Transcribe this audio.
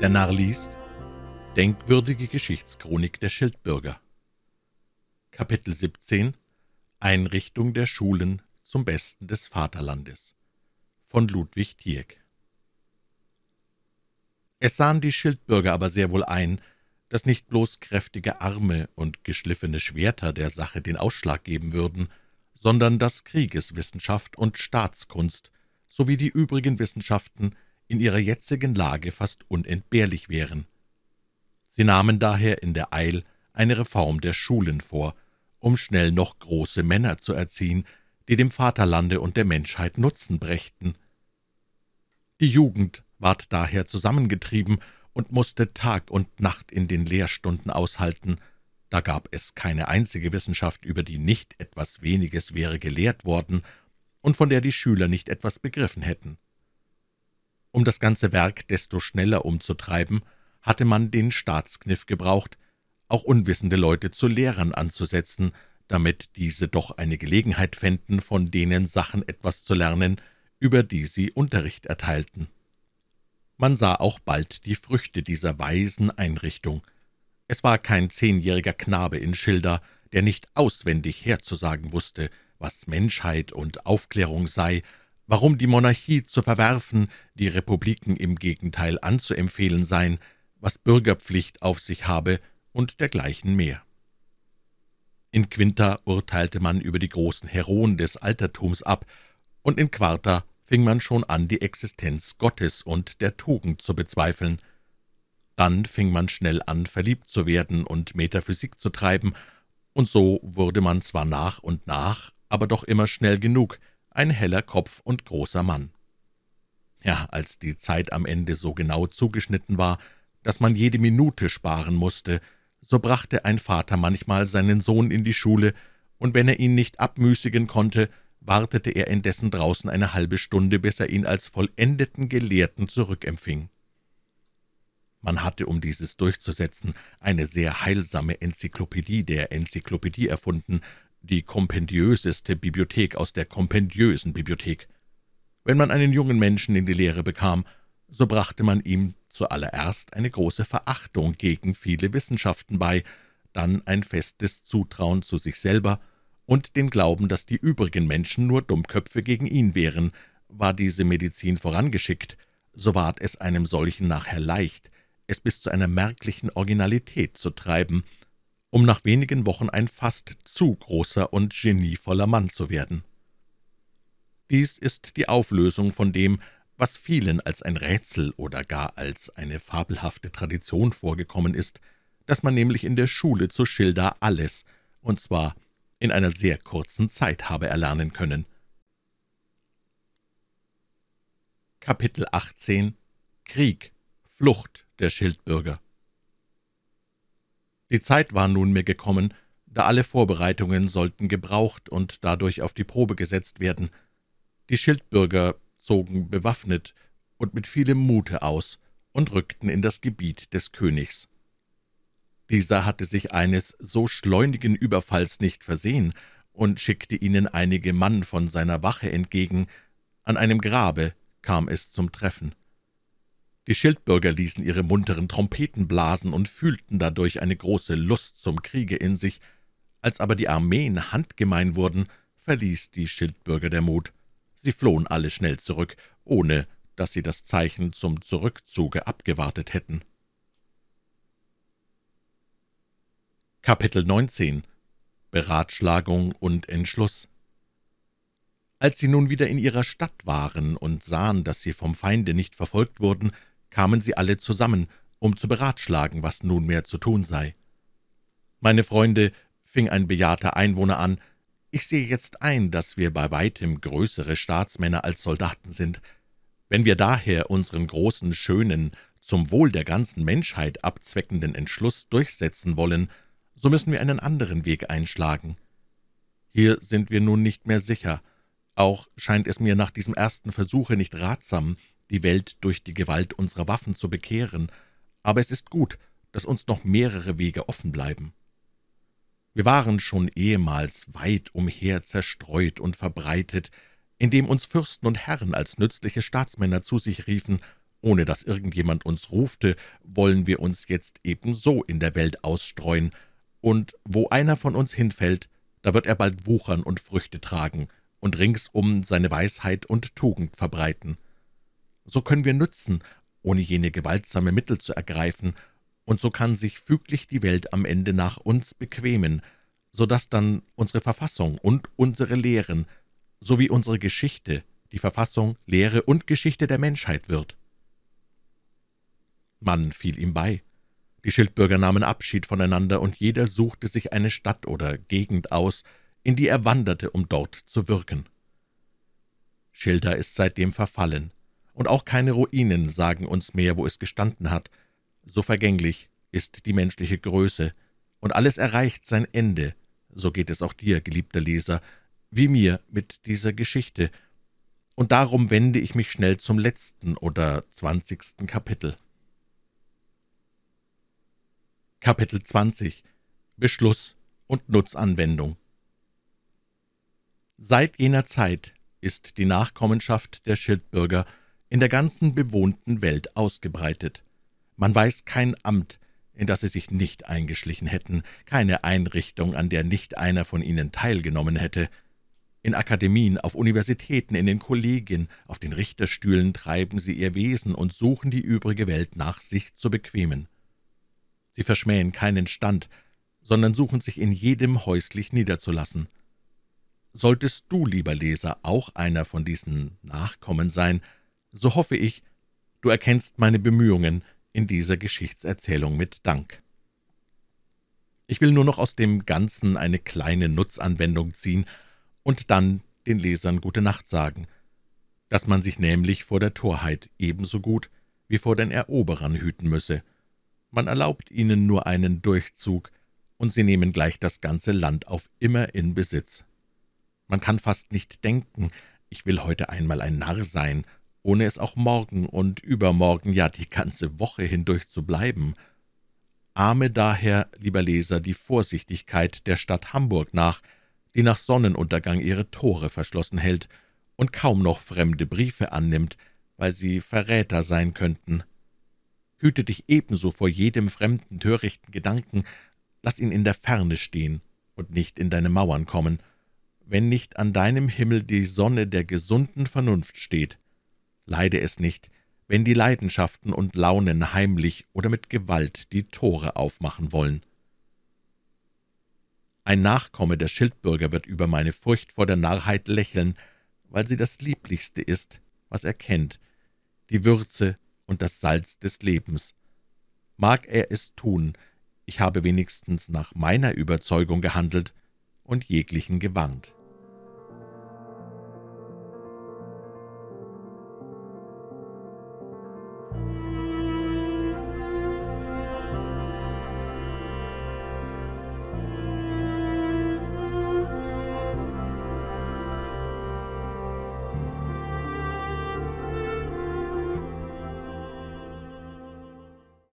Der Narr liest Denkwürdige Geschichtschronik der Schildbürger. Kapitel 17 Einrichtung der Schulen zum Besten des Vaterlandes. Von Ludwig Tieck. Es sahen die Schildbürger aber sehr wohl ein, dass nicht bloß kräftige Arme und geschliffene Schwerter der Sache den Ausschlag geben würden, sondern dass Kriegeswissenschaft und Staatskunst sowie die übrigen Wissenschaften in ihrer jetzigen Lage fast unentbehrlich wären. Sie nahmen daher in der Eil eine Reform der Schulen vor, um schnell noch große Männer zu erziehen, die dem Vaterlande und der Menschheit Nutzen brächten. Die Jugend ward daher zusammengetrieben und musste Tag und Nacht in den Lehrstunden aushalten, da gab es keine einzige Wissenschaft, über die nicht etwas Weniges wäre gelehrt worden und von der die Schüler nicht etwas begriffen hätten. Um das ganze Werk desto schneller umzutreiben, hatte man den Staatskniff gebraucht, auch unwissende Leute zu Lehrern anzusetzen, damit diese doch eine Gelegenheit fänden, von denen Sachen etwas zu lernen, über die sie Unterricht erteilten. Man sah auch bald die Früchte dieser weisen Einrichtung. Es war kein zehnjähriger Knabe in Schilda, der nicht auswendig herzusagen wusste, was Menschheit und Aufklärung sei, warum die Monarchie zu verwerfen, die Republiken im Gegenteil anzuempfehlen seien, was Bürgerpflicht auf sich habe und dergleichen mehr. In Quinta urteilte man über die großen Heroen des Altertums ab, und in Quarta fing man schon an, die Existenz Gottes und der Tugend zu bezweifeln. Dann fing man schnell an, verliebt zu werden und Metaphysik zu treiben, und so wurde man zwar nach und nach, aber doch immer schnell genug, ein heller Kopf und großer Mann. Ja, als die Zeit am Ende so genau zugeschnitten war, dass man jede Minute sparen musste, so brachte ein Vater manchmal seinen Sohn in die Schule, und wenn er ihn nicht abmüßigen konnte, wartete er indessen draußen eine halbe Stunde, bis er ihn als vollendeten Gelehrten zurückempfing. Man hatte, um dieses durchzusetzen, eine sehr heilsame Enzyklopädie der Enzyklopädie erfunden, die kompendiöseste Bibliothek aus der kompendiösen Bibliothek. Wenn man einen jungen Menschen in die Lehre bekam, so brachte man ihm zuallererst eine große Verachtung gegen viele Wissenschaften bei, dann ein festes Zutrauen zu sich selber und den Glauben, dass die übrigen Menschen nur Dummköpfe gegen ihn wären. War diese Medizin vorangeschickt, so ward es einem solchen nachher leicht, es bis zu einer merklichen Originalität zu treiben, um nach wenigen Wochen ein fast zu großer und genievoller Mann zu werden. Dies ist die Auflösung von dem, was vielen als ein Rätsel oder gar als eine fabelhafte Tradition vorgekommen ist, dass man nämlich in der Schule zu Schilda alles, und zwar in einer sehr kurzen Zeit habe erlernen können. Kapitel 18 Krieg, Flucht der Schildbürger die Zeit war nunmehr gekommen, da alle Vorbereitungen sollten gebraucht und dadurch auf die Probe gesetzt werden. Die Schildbürger zogen bewaffnet und mit vielem Mute aus und rückten in das Gebiet des Königs. Dieser hatte sich eines so schleunigen Überfalls nicht versehen und schickte ihnen einige Mann von seiner Wache entgegen. An einem Grabe kam es zum Treffen. Die Schildbürger ließen ihre munteren Trompeten blasen und fühlten dadurch eine große Lust zum Kriege in sich. Als aber die Armeen handgemein wurden, verließ die Schildbürger der Mut. Sie flohen alle schnell zurück, ohne dass sie das Zeichen zum Zurückzuge abgewartet hätten. Kapitel 19 Beratschlagung und Entschluss Als sie nun wieder in ihrer Stadt waren und sahen, dass sie vom Feinde nicht verfolgt wurden, kamen sie alle zusammen, um zu beratschlagen, was nunmehr zu tun sei. »Meine Freunde«, fing ein bejahrter Einwohner an, »ich sehe jetzt ein, dass wir bei weitem größere Staatsmänner als Soldaten sind. Wenn wir daher unseren großen, schönen, zum Wohl der ganzen Menschheit abzweckenden Entschluss durchsetzen wollen, so müssen wir einen anderen Weg einschlagen. Hier sind wir nun nicht mehr sicher. Auch scheint es mir nach diesem ersten Versuche nicht ratsam, die Welt durch die Gewalt unserer Waffen zu bekehren, aber es ist gut, dass uns noch mehrere Wege offen bleiben. Wir waren schon ehemals weit umher zerstreut und verbreitet, indem uns Fürsten und Herren als nützliche Staatsmänner zu sich riefen ohne dass irgendjemand uns rufte, wollen wir uns jetzt ebenso in der Welt ausstreuen, und wo einer von uns hinfällt, da wird er bald wuchern und Früchte tragen und ringsum seine Weisheit und Tugend verbreiten. So können wir nützen, ohne jene gewaltsame Mittel zu ergreifen, und so kann sich füglich die Welt am Ende nach uns bequemen, so dass dann unsere Verfassung und unsere Lehren sowie unsere Geschichte die Verfassung, Lehre und Geschichte der Menschheit wird. Man fiel ihm bei. Die Schildbürger nahmen Abschied voneinander, und jeder suchte sich eine Stadt oder Gegend aus, in die er wanderte, um dort zu wirken. Schilda ist seitdem verfallen, und auch keine Ruinen sagen uns mehr, wo es gestanden hat. So vergänglich ist die menschliche Größe, und alles erreicht sein Ende. So geht es auch dir, geliebter Leser, wie mir mit dieser Geschichte, und darum wende ich mich schnell zum letzten oder zwanzigsten Kapitel. Kapitel 20 Beschluss und Nutzanwendung Seit jener Zeit ist die Nachkommenschaft der Schildbürger in der ganzen bewohnten Welt ausgebreitet. Man weiß kein Amt, in das sie sich nicht eingeschlichen hätten, keine Einrichtung, an der nicht einer von ihnen teilgenommen hätte. In Akademien, auf Universitäten, in den Kollegien, auf den Richterstühlen treiben sie ihr Wesen und suchen die übrige Welt nach sich zu bequemen. Sie verschmähen keinen Stand, sondern suchen sich in jedem häuslich niederzulassen. Solltest du, lieber Leser, auch einer von diesen Nachkommen sein, so hoffe ich, du erkennst meine Bemühungen in dieser Geschichtserzählung mit Dank. Ich will nur noch aus dem Ganzen eine kleine Nutzanwendung ziehen und dann den Lesern gute Nacht sagen, dass man sich nämlich vor der Torheit ebenso gut wie vor den Eroberern hüten müsse, man erlaubt ihnen nur einen Durchzug, und sie nehmen gleich das ganze Land auf immer in Besitz. Man kann fast nicht denken, ich will heute einmal ein Narr sein, ohne es auch morgen und übermorgen, ja die ganze Woche hindurch zu bleiben. Ahme daher, lieber Leser, die Vorsichtigkeit der Stadt Hamburg nach, die nach Sonnenuntergang ihre Tore verschlossen hält und kaum noch fremde Briefe annimmt, weil sie Verräter sein könnten. Hüte dich ebenso vor jedem fremden, törichten Gedanken, lass ihn in der Ferne stehen und nicht in deine Mauern kommen, wenn nicht an deinem Himmel die Sonne der gesunden Vernunft steht. Leide es nicht, wenn die Leidenschaften und Launen heimlich oder mit Gewalt die Tore aufmachen wollen. Ein Nachkomme der Schildbürger wird über meine Furcht vor der Narrheit lächeln, weil sie das Lieblichste ist, was er kennt, die Würze und das Salz des Lebens. Mag er es tun, ich habe wenigstens nach meiner Überzeugung gehandelt und jeglichen gewarnt.